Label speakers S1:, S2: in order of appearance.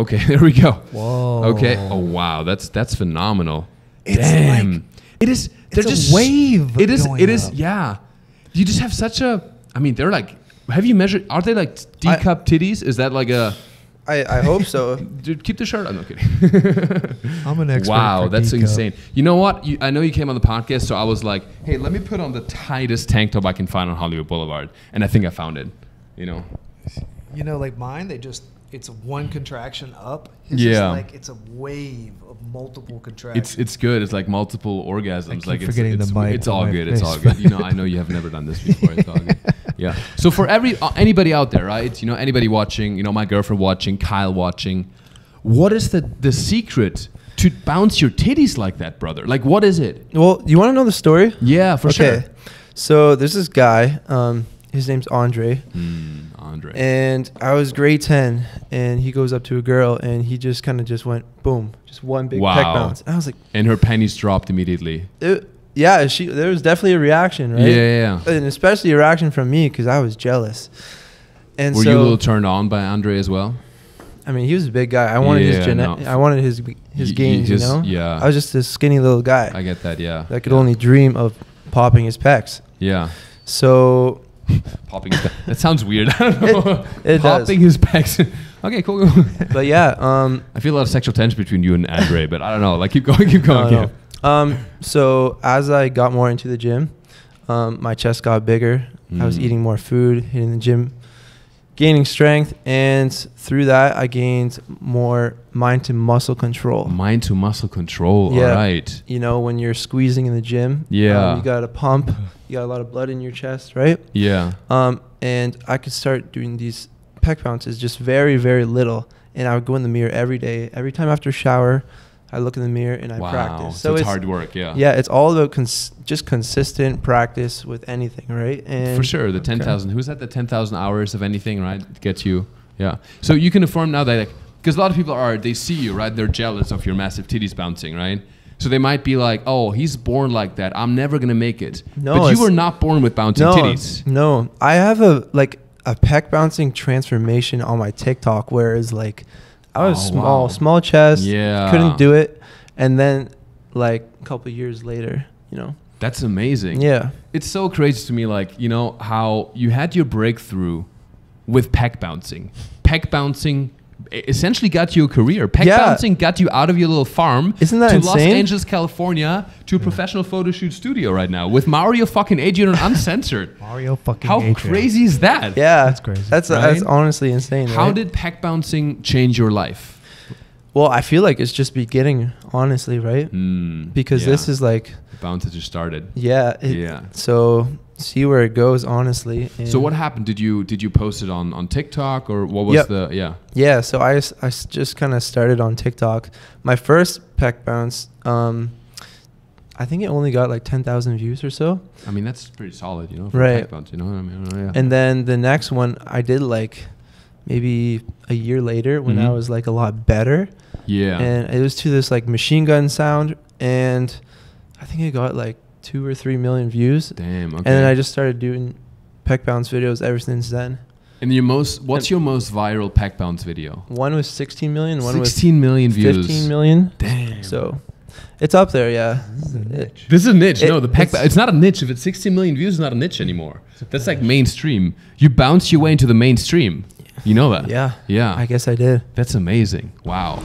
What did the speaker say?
S1: Okay, there we go.
S2: Whoa.
S1: Okay. Oh wow, that's that's phenomenal.
S2: It's
S1: Damn.
S2: like-
S1: it is. They're
S2: a
S1: just
S2: wave
S1: It is.
S2: going
S1: It is.
S2: up.
S1: Yeah. You just have such a. I mean, they're like. Have you measured? Are they like D
S3: I-
S1: cup titties? Is that like a?
S3: I, I hope so.
S1: Dude, keep the shirt. I'm not kidding.
S2: I'm an expert.
S1: wow,
S2: for
S1: that's
S2: D-cup.
S1: insane. You know what? You, I know you came on the podcast, so I was like, hey, let me put on the tightest tank top I can find on Hollywood Boulevard, and I think I found it. You know.
S2: You know, like mine, they just it's one contraction up. It's
S1: Yeah.
S2: just like it's a wave of multiple contractions.
S1: It's it's good. It's like multiple orgasms.
S2: keep
S1: like it's,
S2: forgetting the
S1: it's,
S2: mic
S1: it's all
S2: my
S1: good. It's all good. You know, I know you have never done this before. It's all good. Yeah. So for every uh, anybody out there, right? You know, anybody watching, you know, my girlfriend watching, Kyle watching, what is the the secret to bounce your titties like that, brother? Like, what is it?
S3: Well, you want to know the story?
S1: Yeah, for
S3: okay.
S1: sure.
S3: So there's this guy. Um, his name's Andre,
S1: Hmm, Andre.
S3: and I was grade ten, and he goes up to a girl, and he just kind of just went boom, just one big
S1: pec
S3: bounce. And I was like,
S1: and her panties dropped immediately.
S3: it, yeah, she. There was definitely a reaction, right?
S1: Yeah, yeah.
S3: And especially a reaction from me because I was jealous. And
S1: Were
S3: so,
S1: you a little turned on by Andre as well?
S3: I mean, he was a big guy. I wanted
S1: Yeah,
S3: his gene-
S1: no.
S3: I wanted his his gains.
S1: you
S3: You, know.
S1: yeah.
S3: I was just a skinny little guy
S1: I get that. Yeah.
S3: that could
S1: yeah.
S3: only dream of popping his pecs.
S1: Yeah.
S3: So
S1: Popping his back. That sounds weird. I don't know.
S3: it does.
S1: Popping his pecs. okay, cool.
S3: but yeah, um,
S1: I feel a lot of sexual tension between you and Andre, but I don't know. Like, keep going, keep going.
S3: no,
S1: yeah.
S3: no. Um, so as I got more into the gym, um, my chest got bigger. I was
S1: Mm.
S3: eating more food, hitting the gym, gaining strength, and through that I gained more mind to muscle control.
S1: Mind to muscle control.
S3: Yeah.
S1: All right.
S3: You know, when you're squeezing in the gym,
S1: Yeah.
S3: um, you got a pump. You got a lot of blood in your chest, right?
S1: Yeah.
S3: Um, and I could start doing these pec bounces just very, very little. And I would go in the mirror every day. Every time after shower, I look in the mirror and I
S1: wow.
S3: practice.
S1: So, it's, hard work. Yeah.
S3: Yeah, it's all about cons- just consistent practice with anything, right? And
S1: For sure. The 10,000. Who's at The 10,000 hours of anything, right? Gets you. Yeah. So you can affirm now that, like, because a lot of people are, they see you, right? They're jealous of your massive titties bouncing, right? So they might be like, oh, he's born like that. I'm never going to make it.
S3: No,
S1: but you were not born with bouncing
S3: no,
S1: titties.
S3: no, I have a like a pec bouncing transformation on my TikTok, where it's like I was
S1: Oh,
S3: small,
S1: wow.
S3: Oh, small chest,
S1: Yeah.
S3: couldn't do it, and then like a couple years later, you know,
S1: That's amazing.
S3: yeah,
S1: It's so crazy to me, like, you know, how you had your breakthrough with pec bouncing. Pec bouncing essentially got you a career. Pec
S3: Yeah.
S1: bouncing got you out of your little farm
S3: Isn't that
S1: to Los? Angeles, California, to a professional photo shoot studio right now with Mario fucking Adrion on Uncensored.
S2: Mario fucking.
S1: How
S2: Adrion.
S1: crazy is that?
S3: yeah,
S2: That's crazy.
S3: That's that's honestly insane.
S1: How
S3: right?
S1: did pec bouncing change your life?
S3: Well, I feel like it's just beginning, honestly, right?
S1: Mm,
S3: Because
S1: yeah.
S3: this is like,
S1: bounce just started.
S3: yeah, it,
S1: Yeah.
S3: So see where it goes, honestly.
S1: So what happened? Did you did you post it on on TikTok or what was
S3: Yep.
S1: the yeah?
S3: Yeah, so I I just kind of started on TikTok. My first pec bounce, um, I think it only got like 10,000 views or so.
S1: I mean that's pretty solid, you know, for
S3: Right.
S1: bounce, you know what I mean? Yeah.
S3: And then the next one I did like maybe a year later when I
S1: Mhm.
S3: was like a lot better.
S1: yeah.
S3: And it was to this like machine gun sound. And I think it got like two or three million views.
S1: Damn. Okay.
S3: And then I just started doing pec bounce videos ever since then.
S1: And your most, what's
S3: And-
S1: your most viral pec bounce video?
S3: One was 16 million, one
S1: 16 million
S3: was 16 million
S1: views.
S3: 15 million.
S1: Damn.
S3: So it's up there, yeah.
S2: This is a niche.
S1: This is a niche.
S3: It-
S1: no, the pec.
S3: it's-
S1: It's, not a niche. If it's 16 million views, it's not a niche anymore. That's like mainstream. You bounce your way into the mainstream. You know that?
S3: Yeah.
S1: Yeah.
S3: I guess I did.
S1: That's amazing. Wow.